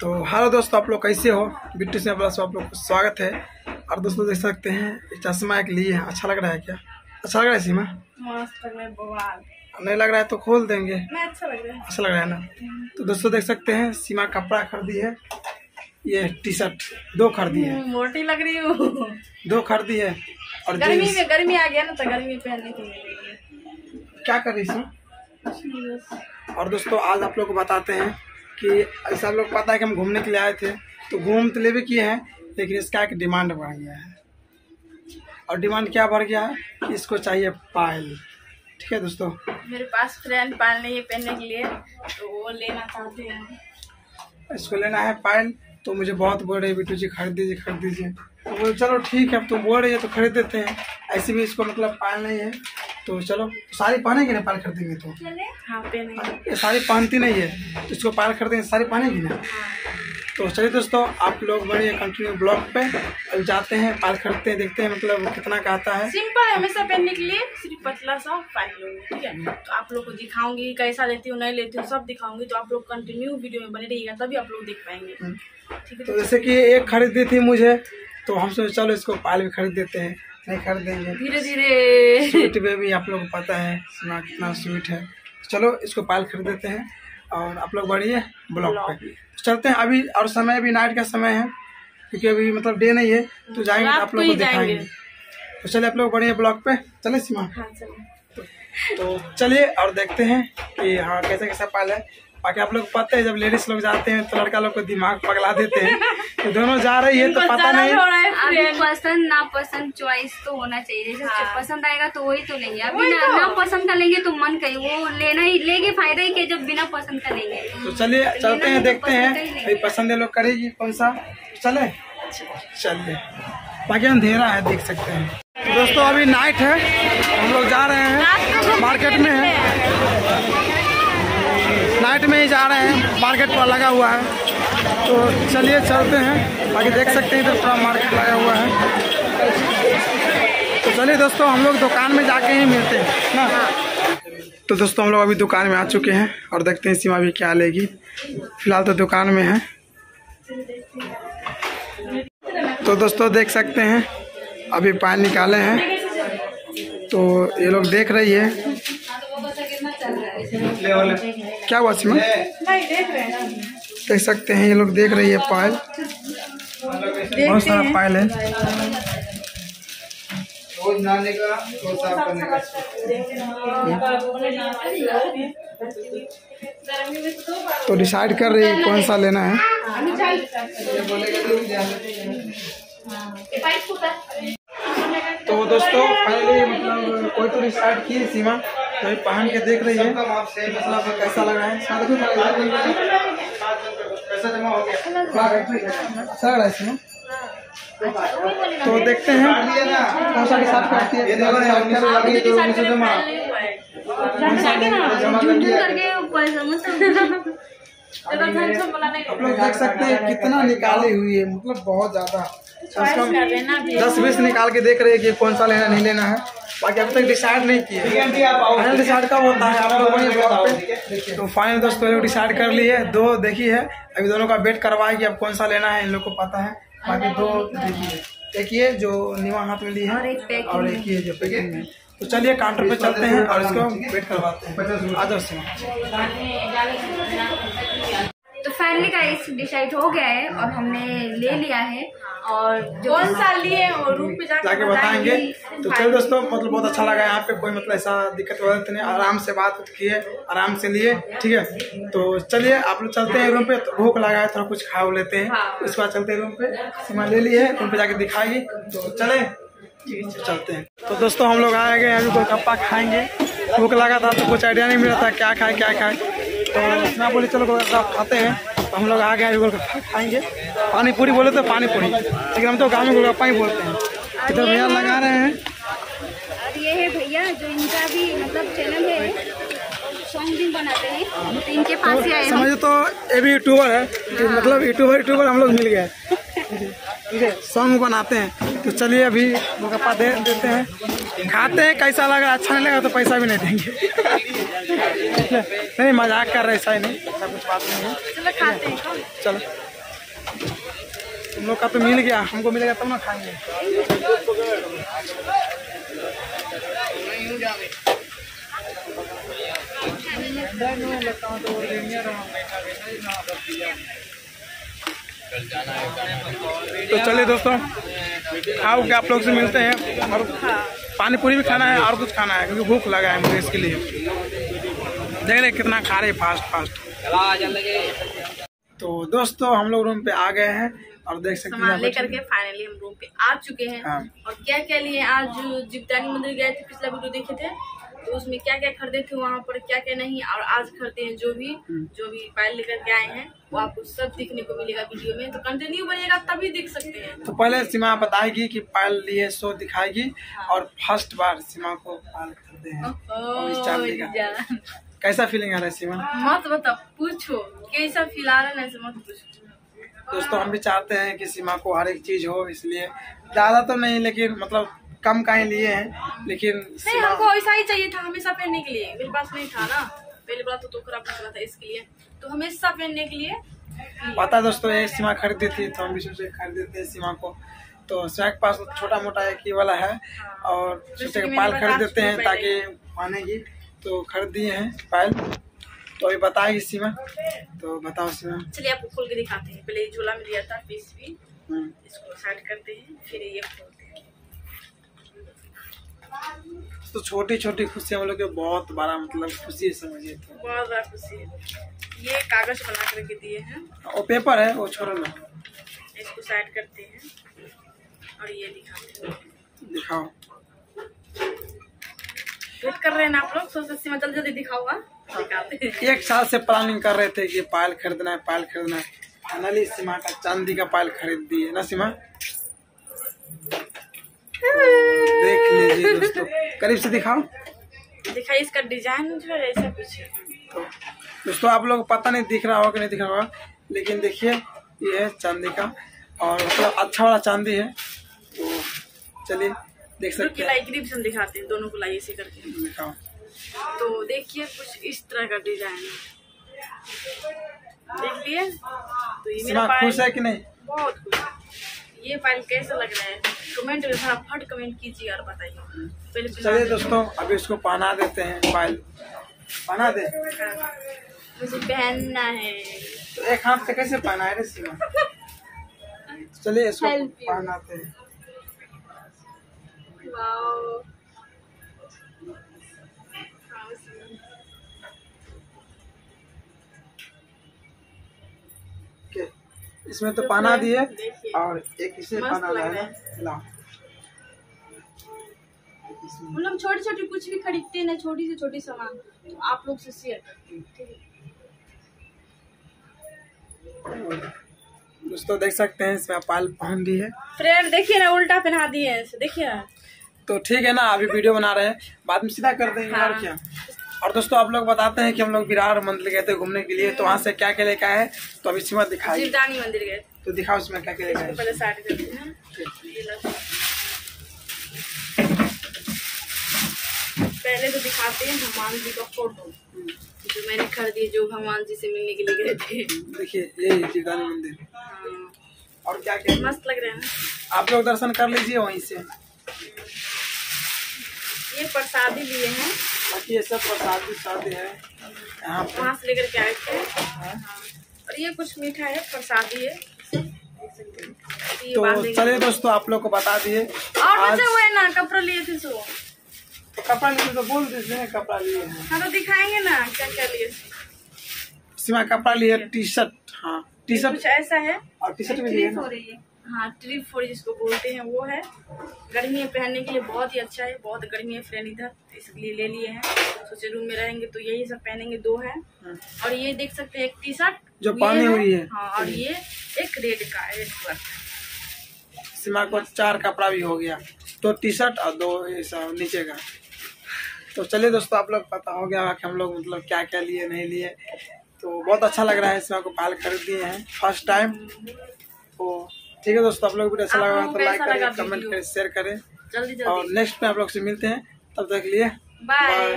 तो हेलो दोस्तों आप लोग कैसे हो? बिट्टू से प्लस आप लोग को स्वागत है। और दोस्तों देख सकते हैं चश्मा एक लिए हैं। अच्छा लग रहा है क्या? अच्छा लग रहा है सीमा? नहीं लग रहा है तो खोल देंगे। अच्छा लग रहा है। अच्छा लग रहा है ना? तो दोस्तों देख सकते हैं सीमा कपड़ा खरीदी है। ये टी शर्ट दो खरीदी है। हम्म, मोटी लग रही हूँ। दो खरीदी है। और गर्मी में गर्मी आ गया ना तो गर्मी पहनने के लिए क्या कर रही और दोस्तों आज आप लोग को बताते हैं कि ऐसा लोग पता है कि हम घूमने के लिए आए थे तो घूम तो ले भी किए हैं लेकिन इसका एक डिमांड बढ़ गया है। और डिमांड क्या बढ़ गया है? इसको चाहिए पायल। ठीक है दोस्तों? मेरे पास फ्रेंड पायल नहीं है पहनने के लिए तो वो लेना चाहते हैं। इसको लेना है पायल तो मुझे बहुत बोल रहे बिट्टू जी खरीद दीजिए खरीद दीजिए। तो बोले चलो ठीक है अब तुम बोल रही है तो खरीद देते हैं। ऐसे भी इसको मतलब पायल नहीं है। तो चलो साड़ी पहनेगी ना पायल खरीदेंगे तो। हाँ ये साड़ी पहनती नहीं है तो इसको पायल खरीदेंगे साड़ी पहनेगी ना? तो चलिए दोस्तों आप लोग बढ़िए कंटिन्यू ब्लॉग पे। अब जाते हैं पायल खरीदते हैं देखते हैं मतलब कितना का आता है। सिंपल हमेशा पहनने के लिए सिर्फ़ पतला सा पाल लूँगी ठीक है? तो आप लोग को दिखाऊँगी कैसा लेती हूँ नहीं लेती हूँ सब दिखाऊँगी तो आप लोग कंटिन्यू वीडियो में बने रहिएगा तभी आप लोग देख पाएँगे। ठीक है तो जैसे कि एक खरीदी थी मुझे तो हम सोचे चलो इसको पाल भी खरीद देते हैं। नहीं खरीदेंगे। धीरे धीरे स्वीट बेबी आप लोग को पता है सुना कितना स्वीट है। चलो इसको पायल खरीद देते हैं और आप लोग बढ़िए ब्लॉक पे। चलते हैं। अभी और समय भी नाइट का समय है क्योंकि अभी मतलब डे नहीं है तो जाएँगे तो आप लोग को दिखाएँगे। तो चलिए आप लोग बढ़िए ब्लॉक पे। चले सीमा। हाँ तो चलिए और देखते हैं कि हाँ कैसा कैसा पाल है। बाकी आप लोग पता है जब लेडीज़ लोग जाते हैं तो लड़का लोग को दिमाग पगला देते हैं। तो दोनों जा रही है तो पता नहीं। पसंद ना पसंद चॉइस तो होना चाहिए। जैसे हाँ। पसंद आएगा तो वही तो लेंगे। अभी ना, तो। ना पसंद का लेंगे तो मन कहीं वो लेना ही लेंगे फ़ायदा ही के जब बिना पसंद का लेंगे? तो चलिए चलते हैं तो देखते हैं। पसंद लेंगे। भाई पसंद है लोग करेगी कौन सा? चले। चलिए। बाकी अंधेरा है देख सकते हैं। दोस्तों अभी नाइट है। हम लोग जा रहे हैं मार्केट में। है? नाइट में ही जा रहे हैं। मार्केट पर लगा हुआ है। तो चलिए चलते हैं। बाकी देख सकते हैं इधर पूरा मार्केट लगा हुआ है। तो चलिए दोस्तों, हम लोग दुकान में जाके ही मिलते हैं, ना? तो दोस्तों, हम लोग अभी दुकान में आ चुके हैं और देखते हैं सीमा भी क्या लेगी। फ़िलहाल तो दुकान में है। तो दोस्तों, देख सकते हैं, अभी पानी निकाले हैं। तो ये लोग देख रही है। क्या हुआ सीमा? नहीं देख रहे हैं देख सकते हैं ये लोग देख रही है पायल। बहुत सारा पायल है। तो डिसाइड कर रही है कौन सा लेना है। तो दोस्तों फाइनली मतलब कोई तो डिसाइड की सीमा। तो ये पहन के देख रही है। मतलब कैसा लग रहा है? हाँ, अच्छा लग रहा है सीमा तो देखते हैं। कौन सा करती है झुंझुन करके पैसा मतलब। आप लोग देख सकते हैं कितना निकाली हुई है मतलब बहुत ज़्यादा। हैं। दस बीस निकाल के देख रहे हैं कि कौन सा लेना नहीं लेना है। बाकी अभी तक डिसाइड नहीं किए। फाइनल डिसाइड कब होता है? आप लोग वही ब्लॉग पे तो फाइनल दोस्तों लोग डिसाइड कर लिए दो देखी है। अभी दोनों का वेट करवाए कि अब कौन सा लेना है इन लोग को पता है। बाकी दो देखिए है। एक ये जो नीवा हाथ में ली है और एक ये जो पैकिंग में। तो चलिए काउंटर पे चलते हैं और इसको वेट करवाते हैं। आ जाओ सीमा तो फाइनली का इस डिसाइड हो गया है और हमने ले लिया है। और जो कौन सा लिए और रूम पे जाके बताएँगे? तो चलो दोस्तों मतलब बहुत अच्छा लगा यहाँ पे। कोई मतलब ऐसा दिक्कत वगैरह नहीं आराम से बात किए आराम से लिए ठीक है? तो चलिए आप लोग चलते हैं रूम पे। तो भूख लगा है थोड़ा कुछ खा व लेते हैं। उसके बाद चलते हैं रूम पे। सीमा ले लिए रूम पे जाके दिखाएगी। तो चले। चलते हैं। तो दोस्तों हम लोग आए गए अभी गोलगप्पा खाएँगे। भूख लगा था तो कुछ आइडिया नहीं मिला था क्या खाए क्या खाए। तो सीमा बोली चलो गोलगप्पा खाते हैं। तो हम लोग आ गए गोलगप्पा खाएँगे। पानी पूरी बोले तो पानी पूरी लेकिन हम तो गाँव में गोलगप्पा ही बोलते हैं। इधर भैया लगा रहे हैं। और ये है भैया जो इनका भी मतलब चैनल है बनाते हैं। तो इनके पास ही आए समझो तो ये भी यूट्यूबर है। कि मतलब यूट्यूबर यूट्यूबर हम लोग मिल गए। ठीक है सॉन्ग बनाते हैं। तो चलिए अभी गोलगप्पा दे देते हैं। खाते हैं कैसा लगा अच्छा नहीं लगा तो पैसा भी नहीं देंगे। नहीं मज़ाक कर रहे ऐसा ही नहीं ऐसा कुछ बात नहीं है। चलो खाते हैं। चलो। हम लोग का तो मिल गया। हमको मिलेगा तब ना खाएँगे। तो चलिए दोस्तों खाओ के आप लोग से मिलते हैं। और पानी पूरी भी खाना है और कुछ खाना है क्योंकि भूख लगा है मुझे इसके लिए। देख रहे कितना खा रहे फास्ट फास्ट तो दोस्तों हम लोग रूम पे आ गए हैं और देख सकते हैं लेकर के फाइनली हम रूम पे आ चुके हैं। हाँ। और क्या क्या लिए आज जिप्तानी मंदिर गए थे पिछला वीडियो देखे थे। तो उसमें क्या क्या खरीदे थे वहाँ पर क्या क्या नहीं और आज खरीदे हैं जो भी हम्म। जो भी पायल लेकर के आए हैं वो आपको सब दिखने को मिलेगा वीडियो में तो कंटिन्यू बनेगा तभी देख सकते हैं तो पहले सीमा बताएगी कि पायल लिए सो दिखाएगी हाँ। और फ़र्स्ट बार सीमा को पायल खरीदे हैं जान। कैसा फीलिंग आ रहा है सीमा मत बताओ पूछो कैसा फ़िलहाल है ना ऐसे मत पूछो दोस्तों हम भी चाहते हैं कि सीमा को हर एक चीज़ हो इसलिए ज़्यादा तो नहीं लेकिन मतलब कम का ही लिए हैं लेकिन नहीं हमको ऐसा ही चाहिए था हमेशा पहनने के लिए। मेरे पास नहीं था ना। पहले बार तो, तो खराब निकला था इसके लिए। तो हमेशा पहनने के लिए पता दोस्तों एक सीमा खरीदी थी तो हम भी सोचे खरीदे थे सीमा को। तो सीमा के पास छोटा मोटा एक ही वाला है और कि कि पायल खरीद देते हैं ताकि मानेगी। तो खरीद दिए हैं पायल। तो अभी बताएगी सीमा। तो बताओ सीमा। चलिए आपको खोल के दिखाते हैं। पहले ये झोला में लिया था पीस भी। हम्म। इसको साइड करते हैं फिर ये खोलते हैं। तो छोटी छोटी खुशी हम लोग के बहुत बड़ा मतलब खुशी है समझिए तो। बहुत बड़ा खुशी है। ये कागज़ बना करके दिए हैं। वो पेपर है वो छोड़ो ना। इसको साइड करते हैं। और ये दिखाते हैं। दिखाओ। वेट कर रहे हैं ना आप लोग? सोच सकते जल्दी जल्दी दिखाऊँगा। दिखाते हैं। एक साल से प्लानिंग कर रहे थे कि पायल खरीदना है पायल खरीदना है। फाइनली सीमा का चांदी का पायल खरीद दिए। ना सीमा देख लीजिए दोस्तों। करीब से दिखाओ। दिखाइए इसका डिज़ाइन जो है ऐसा कुछ है। तो दोस्तों आप लोग पता नहीं दिख रहा होगा कि नहीं दिख रहा होगा लेकिन देखिए ये है चांदी का और मतलब अच्छा वाला चांदी है। तो चलिए देख सकते हैं। से दिखाते हैं दोनों को लाइए से करके। दिखाओ। तो देखिए कुछ इस तरह का डिज़ाइन है। देख लिए? तो ये मेरा खुश है कि नहीं? बहुत खुश ये फ़ाइल कैसे लग रहा है? कमेंट में फटाफट कमेंट कीजिए और बताइए। पहले चलिए दोस्तों अभी इसको पहना देते हैं फ़ाइल पहना दे। मुझे पहनना है। तो एक हाथ से कैसे पहना है सीमा? चलिए इसको पहनाते हैं। इसमें तो पहना दिए। और एक इसे मस्त पहना लग है ना हम लोग छोटी छोटी कुछ भी खरीदते हैं ना छोटी से छोटी सामान तो आप लोग से शेयर दोस्तों देख सकते हैं इसमें पाल पहन दी है फ्रेंड देखिए ना उल्टा पहना दिए देखिए ना तो ठीक है ना अभी वीडियो बना रहे हैं बाद में सीधा कर देंगे हाँ। और। क्या और दोस्तों आप लोग बताते हैं कि हम लोग विरार मंदिर गए थे घूमने के लिए तो वहाँ से क्या क्या लेकर आए तो अभी सीमा दिखाई जीवदानी मंदिर गए तो दिखाओ इसमें क्या क्या लेकर आए पहले ये तो दिखाते हैं भगवान जी का फ़ोटो जो मैंने खरीदी जो भगवान जी से मिलने के लिए गए थे। देखिए है। जीवदानी मंदिर। हाँ, और क्या क्या मस्त लग रहे हैं आप लोग दर्शन कर लीजिए वहीं से। ये प्रसादी लिए हैं। बाकी ये सब प्रसाद प्रसाद है। यहाँ वहाँ से लेकर के आए थे। हाँ। और ये कुछ मीठा है प्रसादी है। तो। चलिए दोस्तों आप लोग को बता दिए। और आज हुए ना कपड़े लिए थे सो। कपड़ा लिए तो बोल दीजिए कपड़ा लिए हाँ। तो दिखाएँगे ना क्या क्या लिए। सीमा कपड़ा लिए टी शर्ट हाँ टी शर्ट कुछ ऐसा है। और टी शर्ट भी लिए हो रही है। हाँ ट्रिप फोर जिसको बोलते हैं वो है। गर्मी में पहनने के लिए बहुत ही अच्छा है बहुत गर्मी है फ्रेंड इधर तो इसलिए ले लिए हैं। सोचे रूम में रहेंगे तो यही सब पहनेंगे दो है। हाँ। और ये देख सकते हैं एक टी शर्ट जो पहनी हुई है। हाँ और ये एक रेड का रेड कलर सीमा को चार कपड़ा भी हो गया। दो टी शर्ट और दो नीचे का। तो चलिए दोस्तों आप लोग पता हो गया कि हम लोग मतलब क्या क्या लिए नहीं लिए। तो बहुत अच्छा लग रहा है सीमा को पाल कर दिए हैं फ़र्स्ट टाइम तो ठीक है दोस्तों आप लोग ऐसा अच्छा लगा तो लाइक कैसा करें कमेंट करें शेयर करें। और नेक्स्ट में आप लोग से मिलते हैं तब तक के लिए बाय